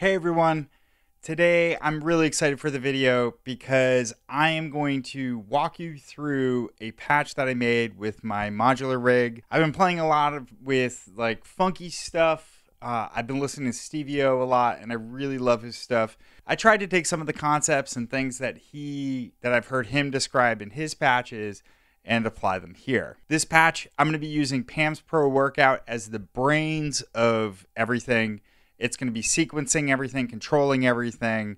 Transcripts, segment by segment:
Hey everyone, today I'm really excited for the video because I am going to walk you through a patch that I made with my modular rig. I've been playing a lot of with like funky stuff. Uh, I've been listening to Steevio a lot and I really love his stuff. I tried to take some of the concepts and things that he that I've heard him describe in his patches and apply them here. This patch, I'm going to be using PAMS Pro Workout as the brains of everything it's going to be sequencing everything, controlling everything,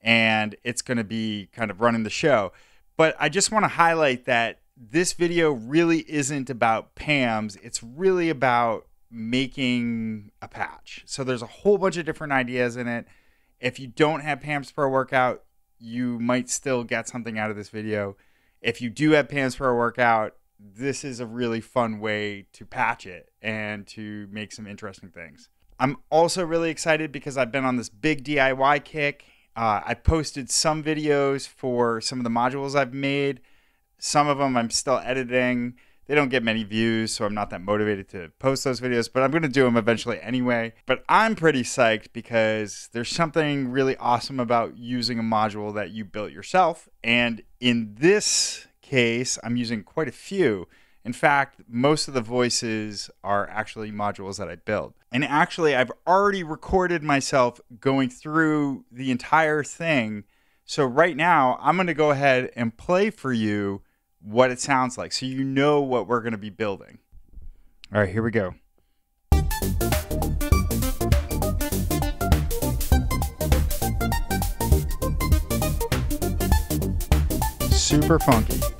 and it's going to be kind of running the show. But I just want to highlight that this video really isn't about PAMs. It's really about making a patch. So there's a whole bunch of different ideas in it. If you don't have PAMS Pro Workout, you might still get something out of this video. If you do have PAMS Pro Workout, this is a really fun way to patch it and to make some interesting things. I'm also really excited because I've been on this big DIY kick. Uh, I posted some videos for some of the modules I've made. Some of them I'm still editing. They don't get many views, so I'm not that motivated to post those videos, but I'm going to do them eventually anyway. But I'm pretty psyched because there's something really awesome about using a module that you built yourself. And in this case, I'm using quite a few. In fact, most of the voices are actually modules that I build. And actually, I've already recorded myself going through the entire thing. So right now, I'm going to go ahead and play for you what it sounds like so you know what we're going to be building. All right, here we go. Super funky.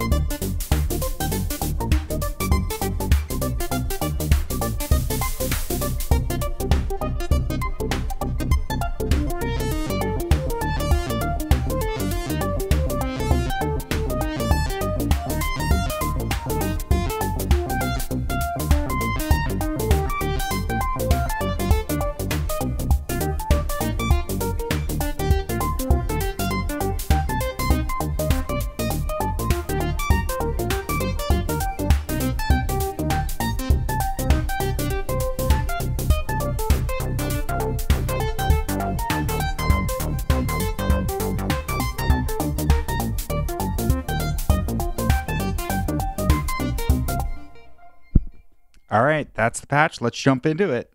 All right, that's the patch. Let's jump into it.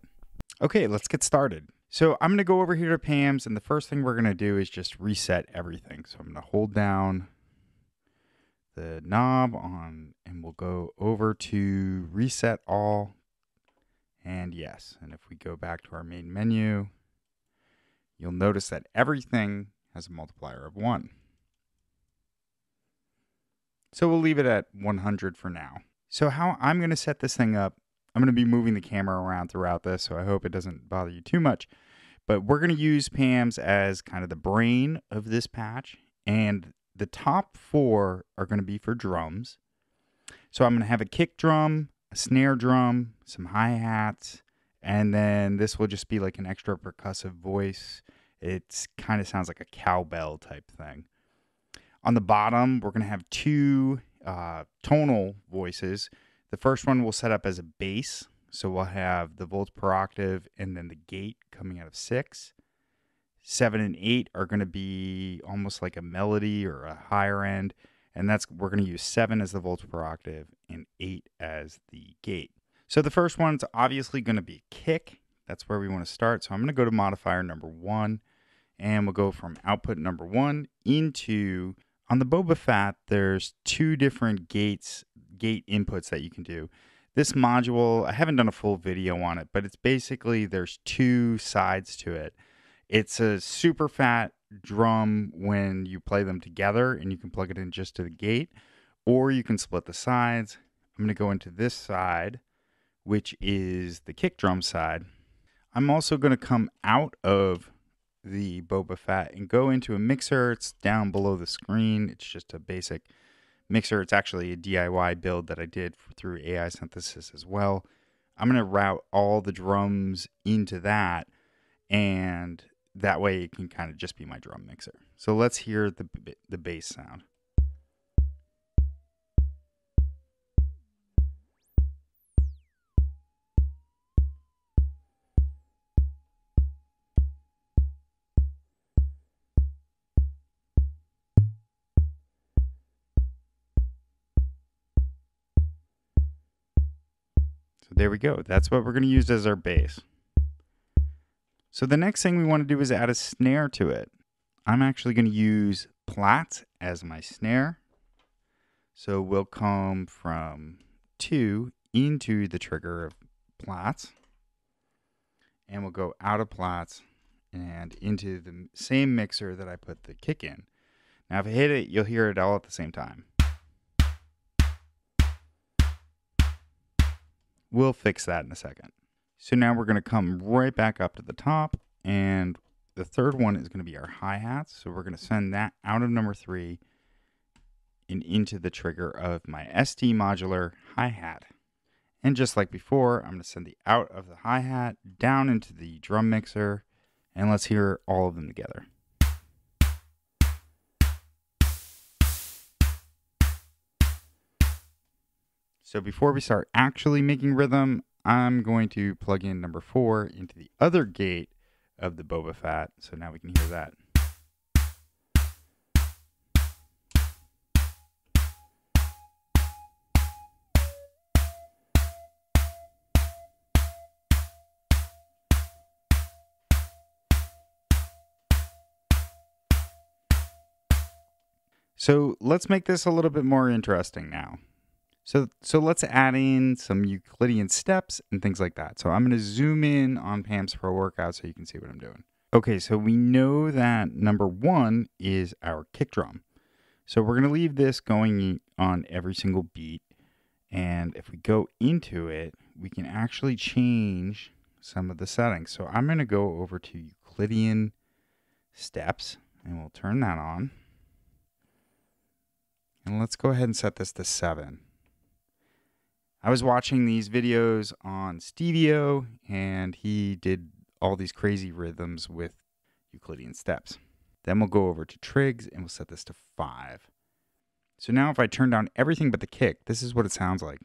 Okay, let's get started. So I'm going to go over here to PAMS, and the first thing we're going to do is just reset everything. So I'm going to hold down the knob on, and we'll go over to reset all. And yes, and if we go back to our main menu, you'll notice that everything has a multiplier of 1. So we'll leave it at 100 for now. So how I'm going to set this thing up I'm going to be moving the camera around throughout this, so I hope it doesn't bother you too much. But we're going to use PAMS as kind of the brain of this patch, and the top four are going to be for drums. So I'm going to have a kick drum, a snare drum, some hi hats, and then this will just be like an extra percussive voice. It kind of sounds like a cowbell type thing. On the bottom, we're going to have two uh, tonal voices. The first one we'll set up as a base. So we'll have the volts per octave and then the gate coming out of six. Seven and eight are going to be almost like a melody or a higher end. And that's we're going to use seven as the volts per octave and eight as the gate. So the first one's obviously going to be kick. That's where we want to start. So I'm going to go to modifier number one and we'll go from output number one into on the Boba Fett, there's two different gates gate inputs that you can do. This module, I haven't done a full video on it, but it's basically there's two sides to it. It's a super fat drum when you play them together and you can plug it in just to the gate, or you can split the sides. I'm going to go into this side, which is the kick drum side. I'm also going to come out of the Boba Fett and go into a mixer. It's down below the screen. It's just a basic mixer. It's actually a DIY build that I did through AI synthesis as well. I'm going to route all the drums into that, and that way it can kind of just be my drum mixer. So let's hear the, the bass sound. So there we go. That's what we're going to use as our bass. So the next thing we want to do is add a snare to it. I'm actually going to use Plaits as my snare. So we'll come from 2 into the trigger of Plaits. And we'll go out of Plaits and into the same mixer that I put the kick in. Now if I hit it, you'll hear it all at the same time. We'll fix that in a second. So now we're going to come right back up to the top and the third one is going to be our hi-hats. So we're going to send that out of number three and into the trigger of my ST modular hi-hat. And just like before, I'm going to send the out of the hi-hat down into the drum mixer and let's hear all of them together. So before we start actually making rhythm, I'm going to plug in number four into the other gate of the Boba Fett. So now we can hear that. So let's make this a little bit more interesting now. So, so let's add in some Euclidean steps and things like that. So I'm going to zoom in on Pam's Pro Workout so you can see what I'm doing. Okay, so we know that number one is our kick drum. So we're going to leave this going on every single beat. And if we go into it, we can actually change some of the settings. So I'm going to go over to Euclidean steps and we'll turn that on. And let's go ahead and set this to seven. I was watching these videos on Steevio, and he did all these crazy rhythms with Euclidean steps. Then we'll go over to trigs, and we'll set this to 5. So now if I turn down everything but the kick, this is what it sounds like.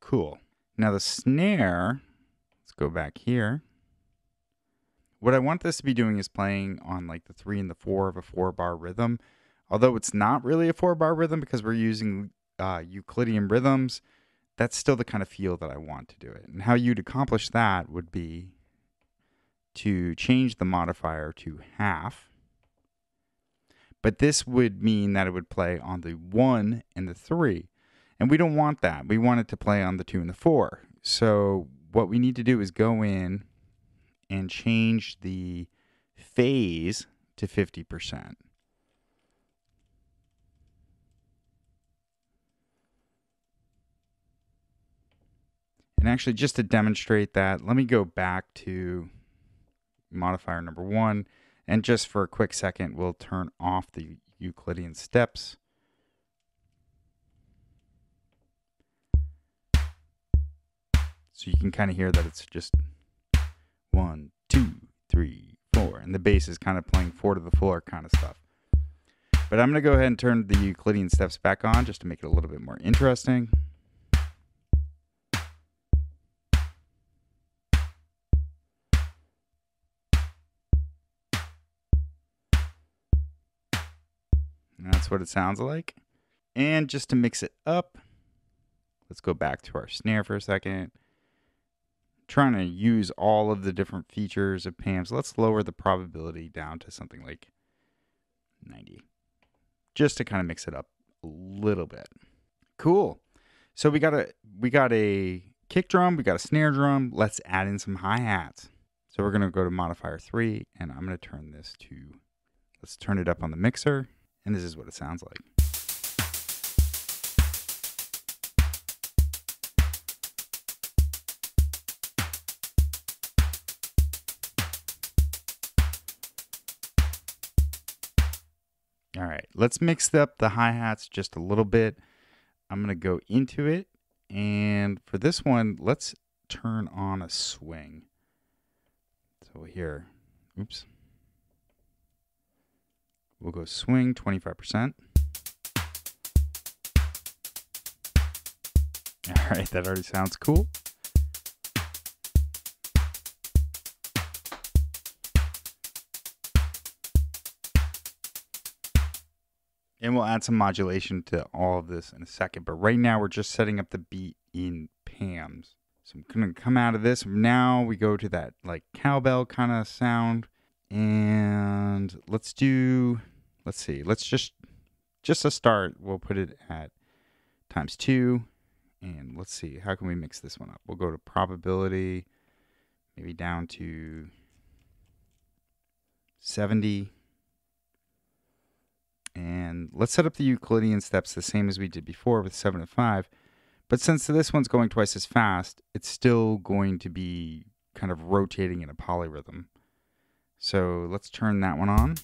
Cool. Now the snare, let's go back here. What I want this to be doing is playing on like the three and the four of a four bar rhythm. Although it's not really a four bar rhythm because we're using uh, Euclidean rhythms, that's still the kind of feel that I want to do it. And how you'd accomplish that would be to change the modifier to half. But this would mean that it would play on the one and the three. And we don't want that. We want it to play on the two and the four. So what we need to do is go in and change the phase to 50%. And actually, just to demonstrate that, let me go back to modifier number one. And just for a quick second, we'll turn off the Euclidean steps So you can kind of hear that it's just one, two, three, four. And the bass is kind of playing four to the floor kind of stuff. But I'm going to go ahead and turn the Euclidean steps back on just to make it a little bit more interesting. And that's what it sounds like. And just to mix it up, let's go back to our snare for a second trying to use all of the different features of PAMs. Let's lower the probability down to something like 90 just to kind of mix it up a little bit. Cool. So we got a we got a kick drum, we got a snare drum. Let's add in some hi-hats. So we're going to go to modifier 3 and I'm going to turn this to let's turn it up on the mixer and this is what it sounds like. All right, let's mix up the hi-hats just a little bit. I'm going to go into it. And for this one, let's turn on a swing. So here, oops. We'll go swing 25%. All right, that already sounds cool. And we'll add some modulation to all of this in a second. But right now, we're just setting up the beat in PAMS. So I'm going to come out of this. Now we go to that like cowbell kind of sound. And let's do, let's see, let's just, just a start, we'll put it at times two. And let's see, how can we mix this one up? We'll go to probability, maybe down to 70. And let's set up the Euclidean steps the same as we did before with 7 and 5. But since this one's going twice as fast, it's still going to be kind of rotating in a polyrhythm. So let's turn that one on.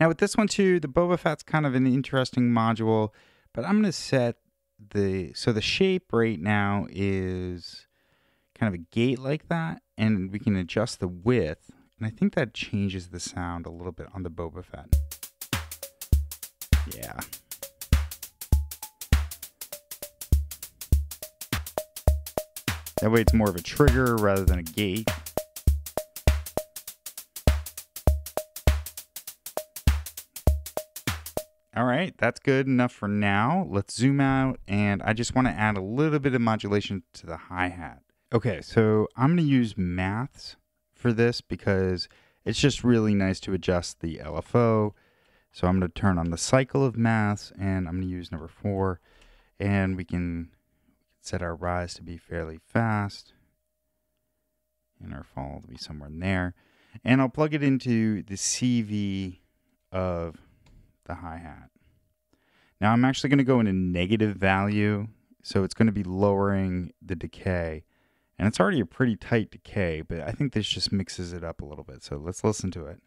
Now with this one too, the Boba Fett's kind of an interesting module, but I'm going to set the, so the shape right now is kind of a gate like that, and we can adjust the width, and I think that changes the sound a little bit on the Boba Fett. Yeah. That way it's more of a trigger rather than a gate. Right, that's good enough for now. Let's zoom out, and I just want to add a little bit of modulation to the hi-hat. Okay, so I'm going to use maths for this because it's just really nice to adjust the LFO. So I'm going to turn on the cycle of maths, and I'm going to use number four, and we can set our rise to be fairly fast, and our fall to be somewhere in there. And I'll plug it into the CV of the hi-hat. Now I'm actually going to go in a negative value, so it's going to be lowering the decay. And it's already a pretty tight decay, but I think this just mixes it up a little bit. So let's listen to it.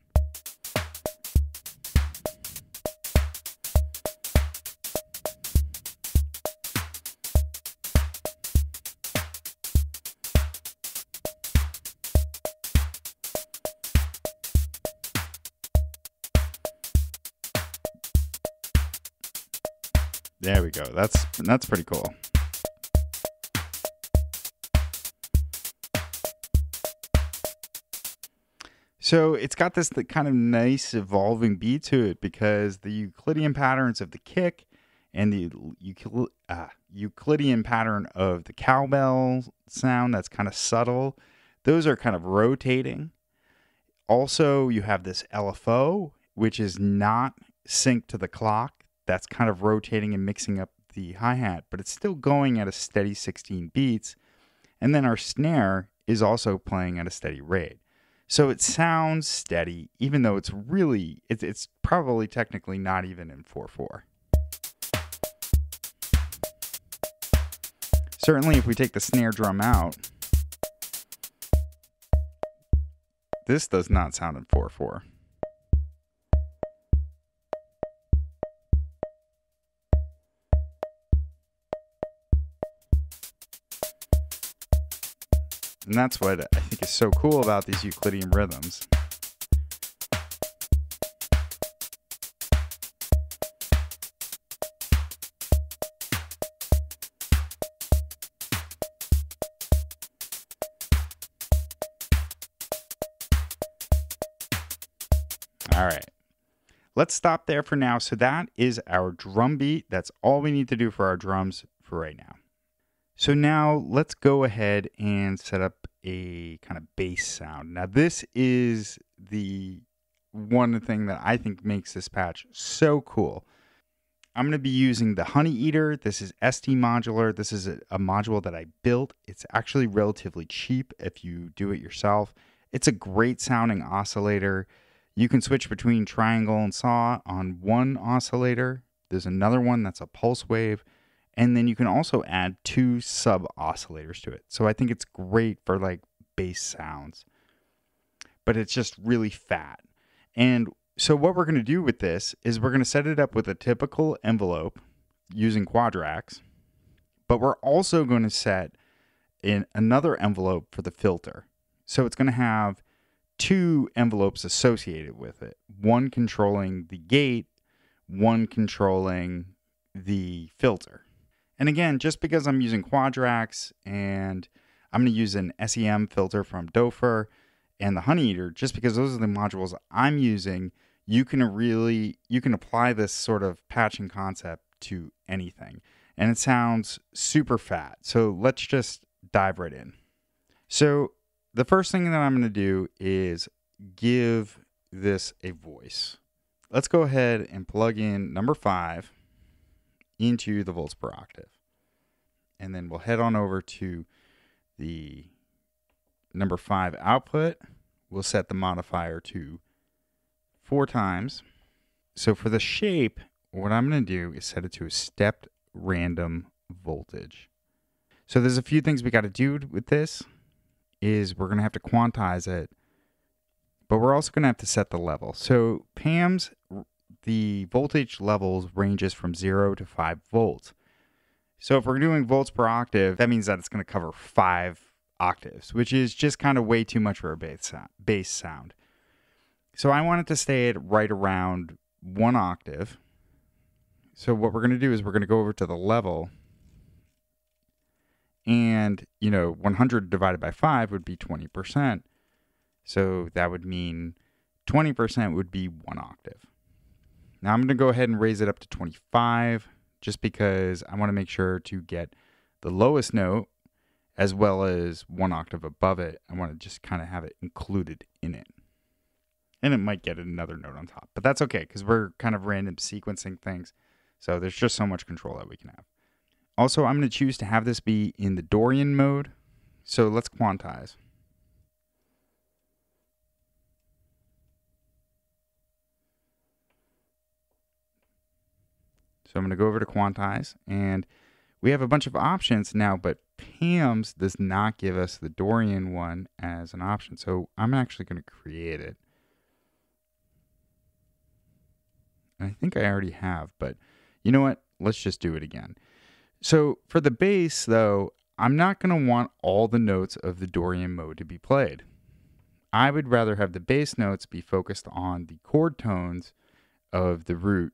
There we go. That's that's pretty cool. So it's got this kind of nice evolving beat to it because the Euclidean patterns of the kick and the uh, Euclidean pattern of the cowbell sound that's kind of subtle, those are kind of rotating. Also, you have this LFO, which is not synced to the clock that's kind of rotating and mixing up the hi hat, but it's still going at a steady 16 beats. And then our snare is also playing at a steady rate. So it sounds steady, even though it's really, it's, it's probably technically not even in 4 4. Certainly, if we take the snare drum out, this does not sound in 4 4. And that's what I think is so cool about these Euclidean rhythms. All right. Let's stop there for now. So that is our drum beat. That's all we need to do for our drums for right now. So now let's go ahead and set up a kind of bass sound. Now this is the one thing that I think makes this patch so cool. I'm going to be using the Honey Eater. This is ST modular. This is a, a, module that I built. It's actually relatively cheap if you do it yourself. It's a great sounding oscillator. You can switch between triangle and saw on one oscillator. There's another one that's a pulse wave. And then you can also add two sub oscillators to it. So I think it's great for like bass sounds, but it's just really fat. And so what we're going to do with this is we're going to set it up with a typical envelope using Quadrax, but we're also going to set in another envelope for the filter. So it's going to have two envelopes associated with it, one controlling the gate, one controlling the filter. And again, just because I'm using Quadrax and I'm going to use an SEM filter from Doepfer and the Honeyeater, just because those are the modules I'm using, you can really you can apply this sort of patching concept to anything. And it sounds super fat. So let's just dive right in. So the first thing that I'm going to do is give this a voice. Let's go ahead and plug in number five into the volts per octave. And then we'll head on over to the number five output. We'll set the modifier to four times. So for the shape, what I'm going to do is set it to a stepped random voltage. So there's a few things we got to do with this is we're going to have to quantize it, but we're also going to have to set the level. So PAM's the voltage levels ranges from 0 to 5 volts. So if we're doing volts per octave, that means that it's going to cover 5 octaves, which is just kind of way too much for a bass sound. So I want it to stay at right around 1 octave. So what we're going to do is we're going to go over to the level and, you know, 100 divided by 5 would be 20%. So that would mean 20% would be one octave. Now I'm going to go ahead and raise it up to 25 just because I want to make sure to get the lowest note as well as one octave above it. I want to just kind of have it included in it. And it might get another note on top, but that's okay because we're kind of random sequencing things. So there's just so much control that we can have. Also, I'm going to choose to have this be in the Dorian mode. So let's quantize. So I'm going to go over to quantize and we have a bunch of options now, but PAMS does not give us the Dorian one as an option. So I'm actually going to create it. And I think I already have, but you know what? Let's just do it again. So for the bass, though, I'm not going to want all the notes of the Dorian mode to be played. I would rather have the bass notes be focused on the chord tones of the root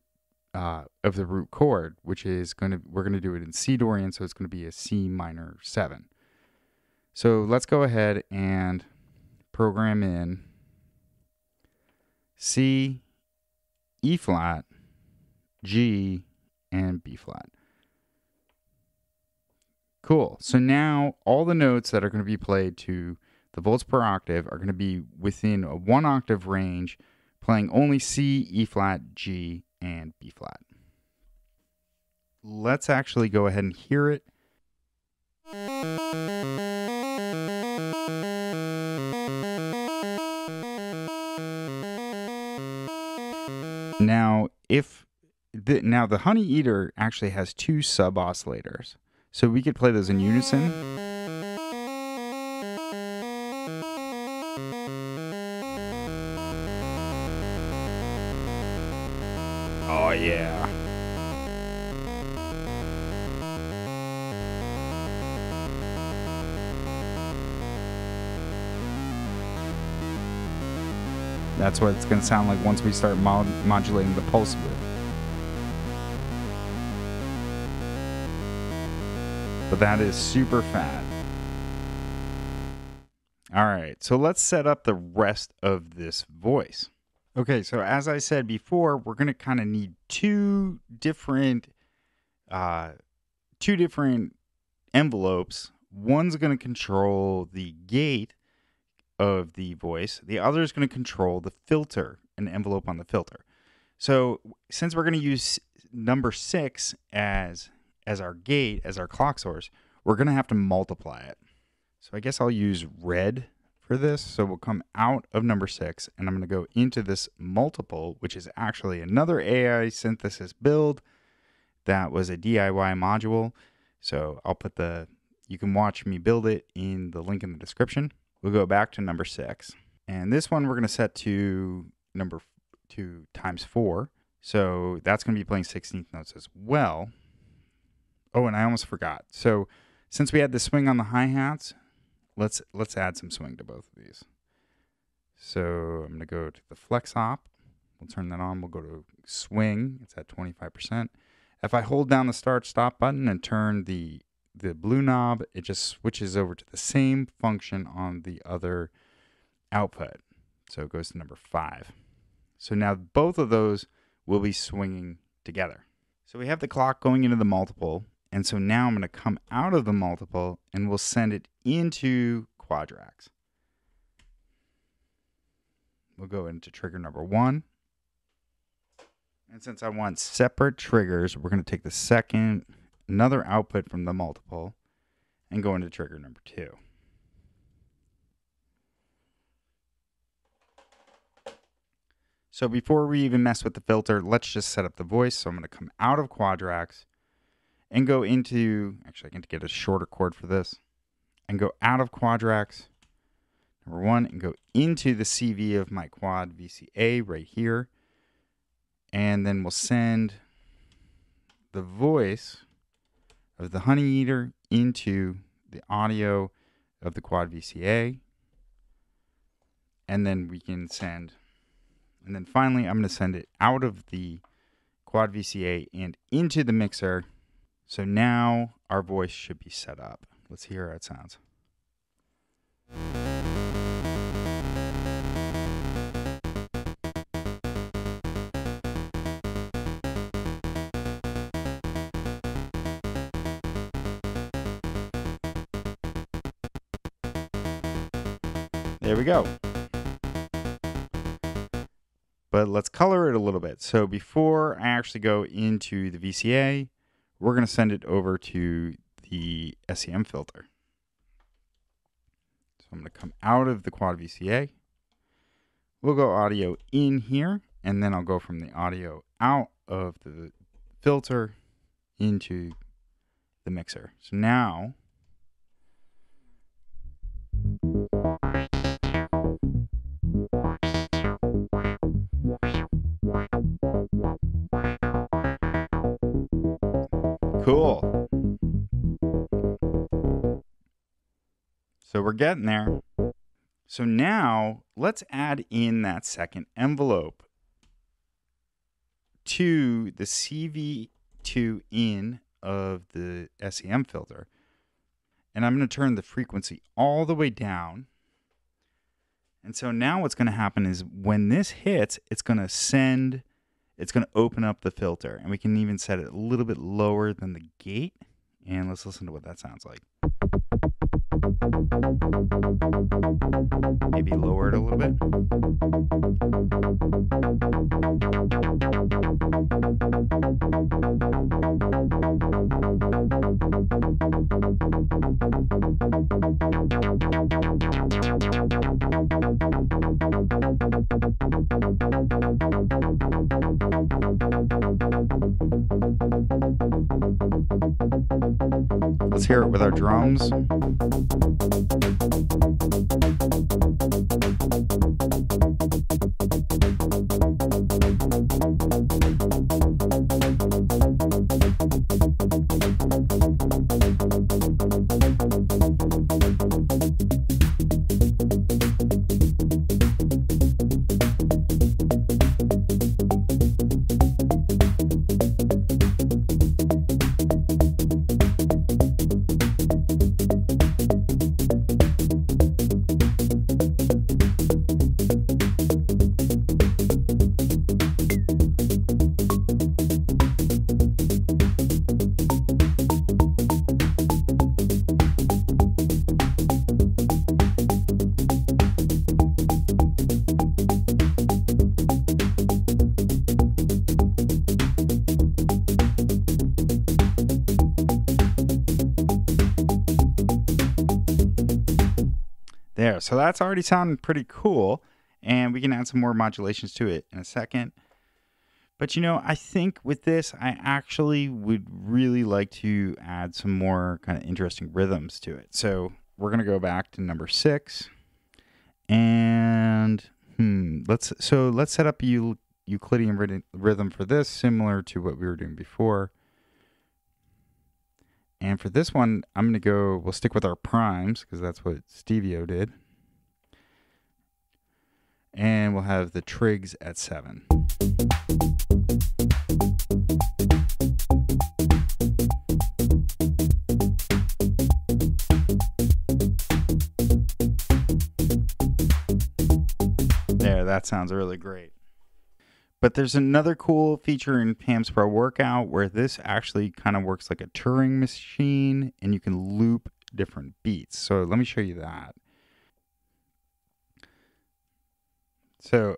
uh, of the root chord, which is going to we're going to do it in C Dorian, so it's going to be a C minor seven. So let's go ahead and program in C, E flat, G, and B flat. Cool. So now all the notes that are going to be played to the volts per octave are going to be within a one octave range, playing only C, E flat, G, and B flat. Let's actually go ahead and hear it. Now, if the, now the honey eater actually has two sub oscillators. So we could play those in unison. Yeah. That's what it's going to sound like once we start mod modulating the pulse width. but that is super fat. All right, so let's set up the rest of this voice. Okay, so as I said before, we're going to kind of need two different uh two different envelopes. One's going to control the gate of the voice. The other is going to control the filter, an envelope on the filter. So, since we're going to use number 6 as as our gate, as our clock source, we're going to have to multiply it. So I guess I'll use red for this. So we'll come out of number six and I'm going to go into this multiple, which is actually another AI synthesis build that was a DIY module. So I'll put the, you can watch me build it in the link in the description. We'll go back to number six. And this one we're going to set to number two times four. So that's going to be playing 16th notes as well. Oh, and I almost forgot. So since we had the swing on the hi hats, let's let's add some swing to both of these. So I'm gonna go to the flex hop. We'll turn that on. We'll go to swing. It's at 25%. If I hold down the start stop button and turn the the blue knob, it just switches over to the same function on the other output. So it goes to number five. So now both of those will be swinging together. So we have the clock going into the multiple. And so now I'm going to come out of the multiple and we'll send it into Quadrax. We'll go into trigger number one. And since I want separate triggers, we're going to take the second, another output from the multiple, and go into trigger number two. So before we even mess with the filter, let's just set up the voice. So I'm going to come out of Quadrax and go into, actually I can get a shorter cord for this, and go out of Quadrax, number one, and go into the CV of my quad VCA right here. And then we'll send the voice of the honey eater into the audio of the quad VCA. And then we can send and then finally, I'm going to send it out of the quad VCA and into the mixer. So now our voice should be set up. Let's hear how it sounds. There we go but let's color it a little bit. So before I actually go into the VCA, we're going to send it over to the SEM filter. So I'm going to come out of the quad VCA. We'll go audio in here, and then I'll go from the audio out of the filter into the mixer. So now Cool. So we're getting there. So now let's add in that second envelope to the CV2 in of the SEM filter. And I'm going to turn the frequency all the way down. And so now what's going to happen is when this hits, it's going to send it's going to open up the filter. And we can even set it a little bit lower than the gate. And let's listen to what that sounds like. Maybe lower it a little bit. Let's hear it with our drums. There. So that's already sounding pretty cool. And we can add some more modulations to it in a second. But you know, I think with this, I actually would really like to add some more kind of interesting rhythms to it. So we're going to go back to number six. And hmm, let's so let's set up a Euclidean rhythm for this, similar to what we were doing before. And for this one, I'm going to go, we'll stick with our primes because that's what Steevio did. And we'll have the trigs at seven. There, that sounds really great. But there's another cool feature in Pam's Pro Workout where this actually kind of works like a Turing machine and you can loop different beats. So let me show you that. So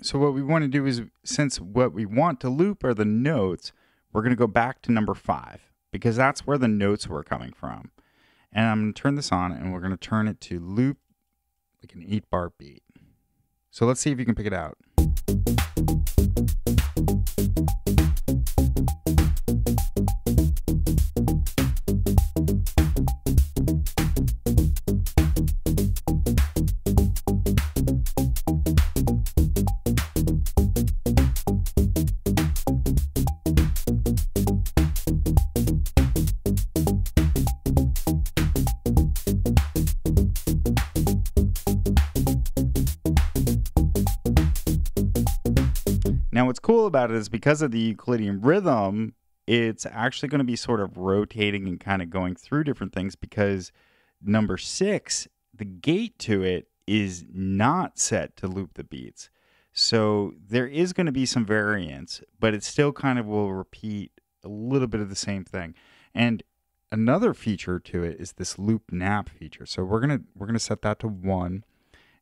so what we want to do is since what we want to loop are the notes, we're going to go back to number 5 because that's where the notes were coming from. And I'm going to turn this on and we're going to turn it to loop like an 8 bar beat. So let's see if you can pick it out. Now, what's about it is because of the Euclidean rhythm, it's actually going to be sort of rotating and kind of going through different things because number six, the gate to it is not set to loop the beats. So there is going to be some variance, but it still kind of will repeat a little bit of the same thing. And another feature to it is this loop nap feature. So we're gonna we're gonna set that to one,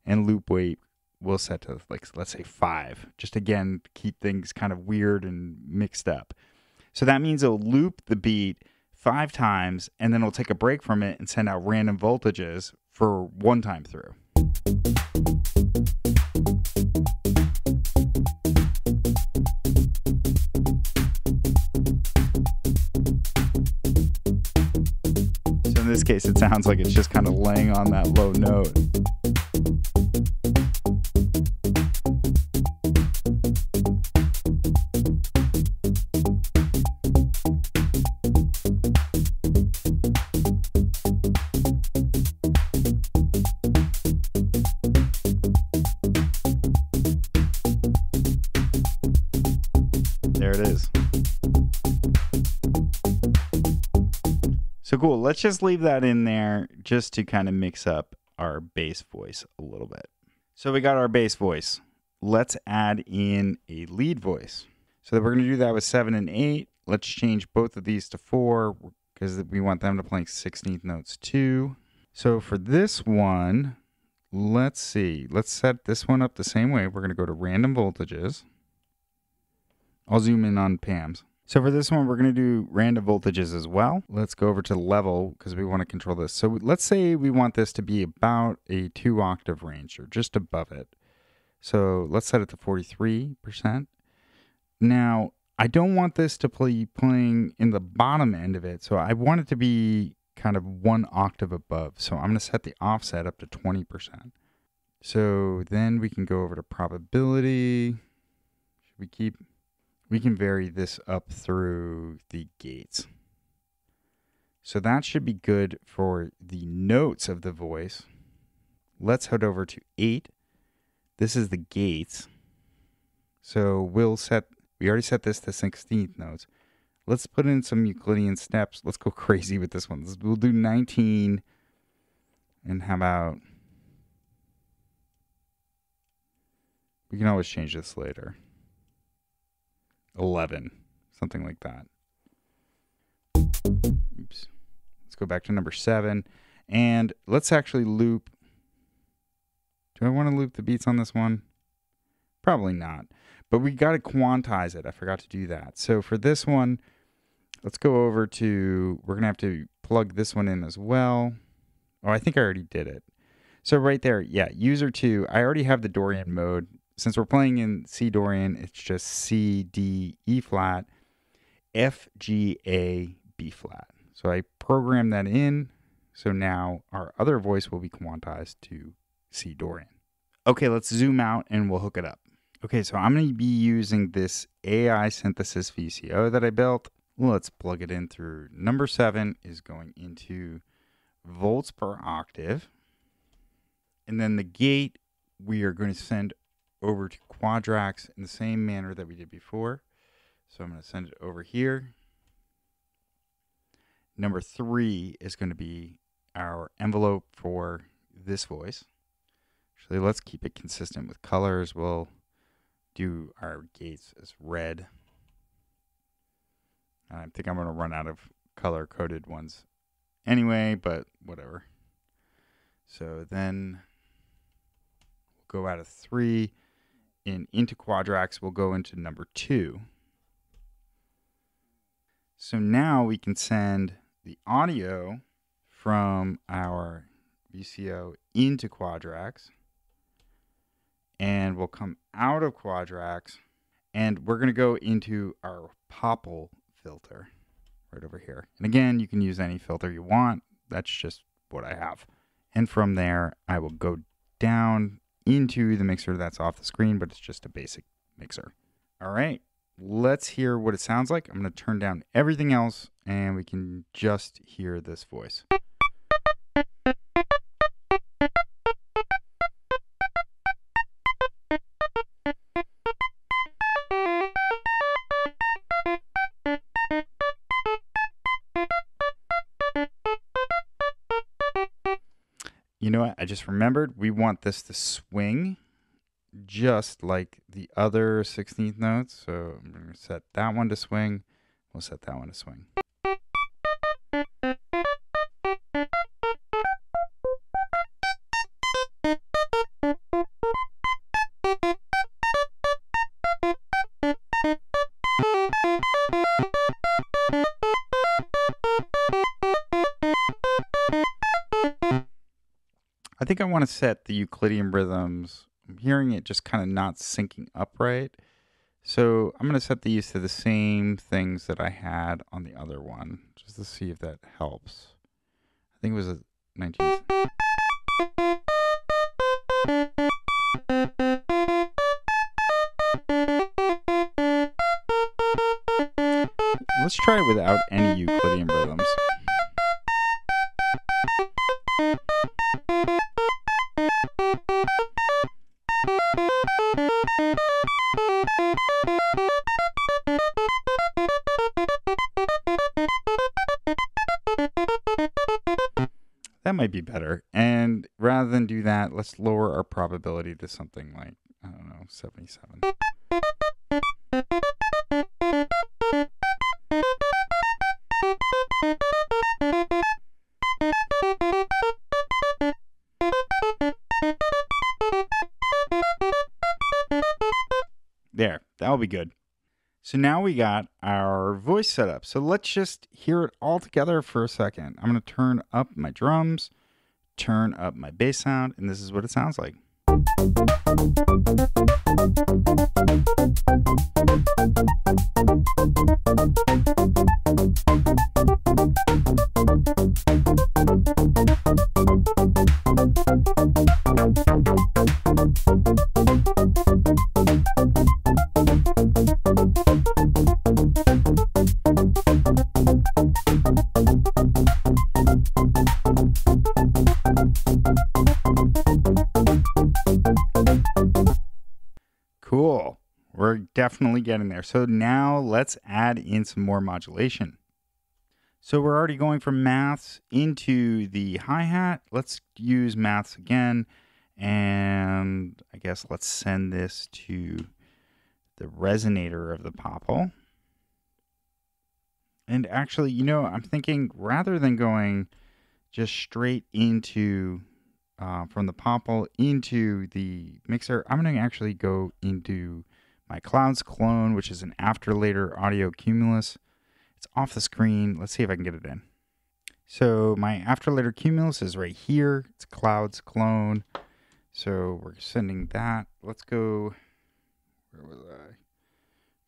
and loop weight we'll set to like let's say five. Just again keep things kind of weird and mixed up. So that means it'll loop the beat five times, and then it'll take a break from it and send out random voltages for one time through. So in this case, it sounds like it's just kind of laying on that low note. Let's just leave that in there just to kind of mix up our bass voice a little bit. So we got our bass voice. Let's add in a lead voice. So that we're going to do that with 7 and 8. Let's change both of these to 4 because we want them to play 16th notes too. So for this one, let's see. Let's set this one up the same way. We're going to go to random voltages. I'll zoom in on Pam's. So for this one, we're going to do random voltages as well. Let's go over to level because we want to control this. So let's say we want this to be about a two octave range or just above it. So let's set it to 43%. Now, I don't want this to play playing in the bottom end of it. So I want it to be kind of one octave above. So I'm going to set the offset up to 20%. So then we can go over to probability. Should we keep we can vary this up through the gates. So that should be good for the notes of the voice. Let's head over to 8. This is the gates. So we'll set, we already set this to 16th notes. Let's put in some Euclidean steps. Let's go crazy with this one. We'll do 19. And how about, we can always change this later. 11, something like that. Oops. Let's go back to number seven. And let's actually loop. Do I want to loop the beats on this one? Probably not. But we got to quantize it. I forgot to do that. So for this one, let's go over to, we're going to have to plug this one in as well. Oh, I think I already did it. So right there, yeah, user two, I already have the Dorian mode since we're playing in C Dorian, it's just C, D, E flat, F, G, A, B flat. So I program that in. So now our other voice will be quantized to C Dorian. Okay, let's zoom out and we'll hook it up. Okay, so I'm going to be using this AI synthesis VCO that I built. Let's plug it in through number seven is going into volts per octave. And then the gate we are going to send over to Quadrax in the same manner that we did before. So I'm going to send it over here. Number three is going to be our envelope for this voice. Actually, let's keep it consistent with colors. We'll do our gates as red. I think I'm going to run out of color coded ones anyway, but whatever. So then we'll go out of three. In into quadrax, we'll go into number two. So now we can send the audio from our VCO into quadrax and we'll come out of quadrax and we're going to go into our popple filter right over here. And again, you can use any filter you want. That's just what I have. And from there, I will go down into the mixer that's off the screen, but it's just a basic mixer. All right, let's hear what it sounds like. I'm going to turn down everything else and we can just hear this voice. You know what? I just remembered we want this to swing just like the other 16th notes. So I'm going to set that one to swing. We'll set that one to swing. Want to set the Euclidean rhythms. I'm hearing it just kind of not syncing up right. So I'm going to set these to the same things that I had on the other one, just to see if that helps. I think it was a 19. Let's try it without any Euclidean rhythms. Let's lower our probability to something like, I don't know, 77. There, that'll be good. So now we got our voice set up. So let's just hear it all together for a second. I'm going to turn up my drums, turn up my bass sound, and this is what it sounds like. Definitely getting there. So now let's add in some more modulation. So we're already going from maths into the hi-hat. Let's use maths again. And I guess let's send this to the resonator of the popple. And actually, you know, I'm thinking rather than going just straight into uh, from the popple into the mixer, I'm going to actually go into my Clouds clone, which is an Afterlater audio cumulus. It's off the screen. Let's see if I can get it in. So my Afterlater cumulus is right here. It's Clouds clone. So we're sending that. Let's go, where was I?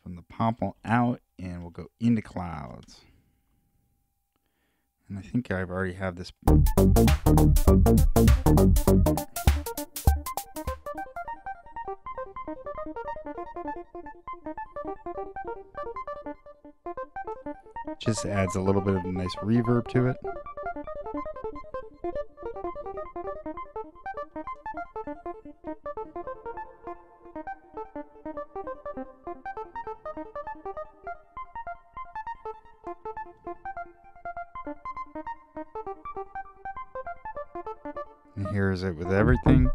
From the popple out, and we'll go into Clouds. And I think I've already have this. Just adds a little bit of a nice reverb to it. Hears it with everything.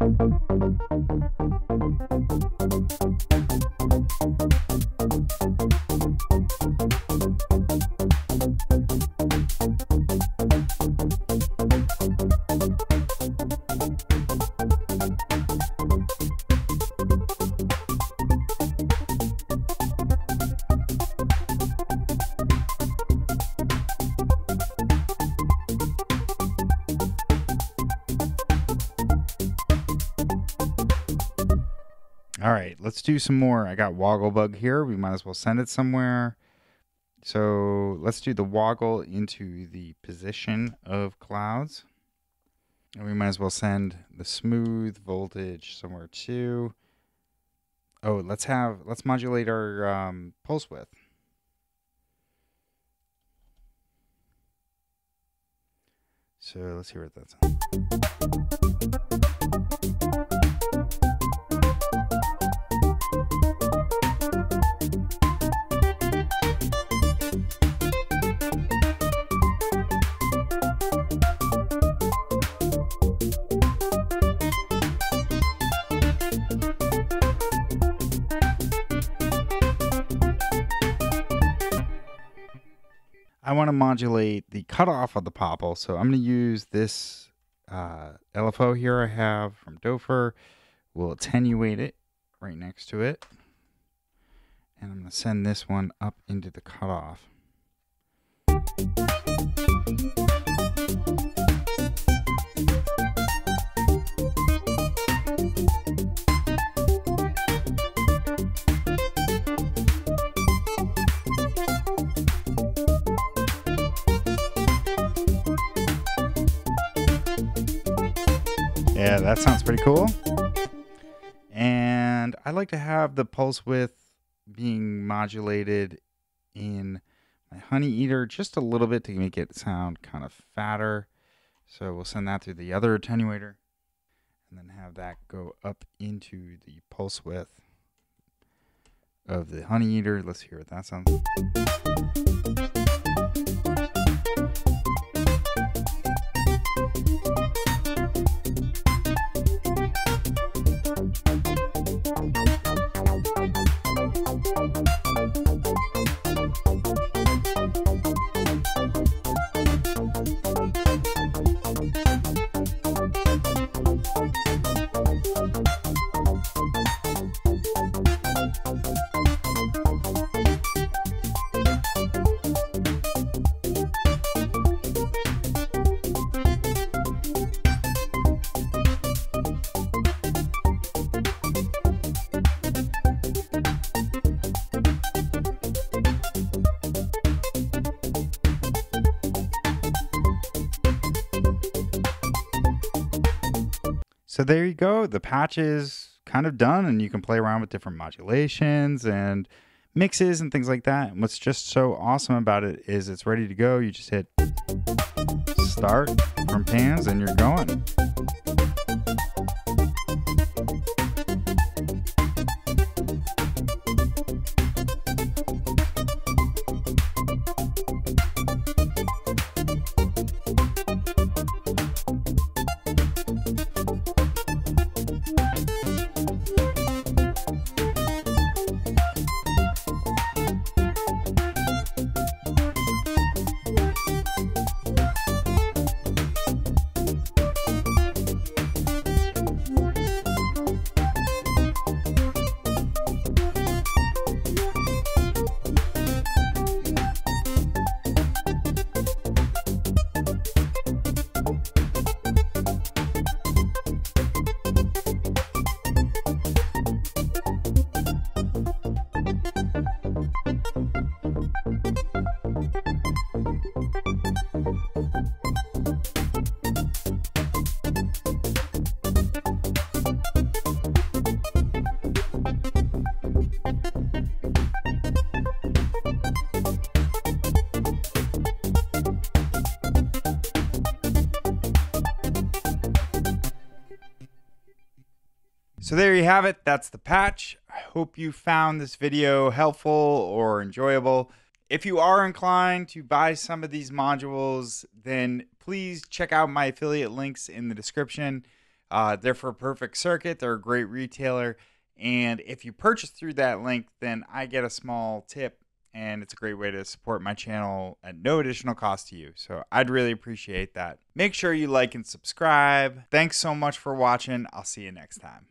Do some more. I got Wogglebug here. We might as well send it somewhere. So let's do the woggle into the position of clouds. And we might as well send the smooth voltage somewhere too. Oh, let's have, let's modulate our um, pulse width. So let's hear what that's. Want to modulate the cutoff of the popple, so I'm going to use this uh, LFO here I have from Doepfer. We'll attenuate it right next to it. And I'm going to send this one up into the cutoff. Yeah, that sounds pretty cool. And I like to have the pulse width being modulated in my honey eater just a little bit to make it sound kind of fatter. So we'll send that through the other attenuator and then have that go up into the pulse width of the honey eater. Let's hear what that sounds So go. The patch is kind of done, and you can play around with different modulations and mixes and things like that. And what's just so awesome about it is it's ready to go. You just hit start from Pam's and you're going. So there you have it. That's the patch. I hope you found this video helpful or enjoyable. If you are inclined to buy some of these modules, then please check out my affiliate links in the description. Uh, they're for Perfect Circuit. They're a great retailer. And if you purchase through that link, then I get a small tip, and it's a great way to support my channel at no additional cost to you. So I'd really appreciate that. Make sure you like and subscribe. Thanks so much for watching. I'll see you next time.